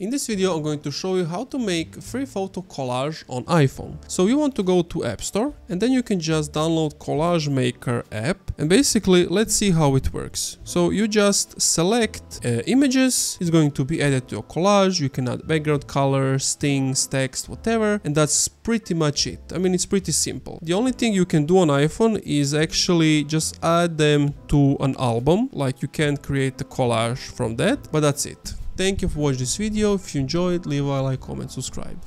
In this video I'm going to show you how to make free photo collage on iPhone. So you want to go to App Store and then you can just download Collage Maker app and basically let's see how it works. So you just select uh, images, it's going to be added to your collage, you can add background colors, things, text, whatever and that's pretty much it. I mean it's pretty simple. The only thing you can do on iPhone is actually just add them to an album like you can create a collage from that but that's it. Thank you for watching this video. If you enjoyed, leave a like, comment, subscribe.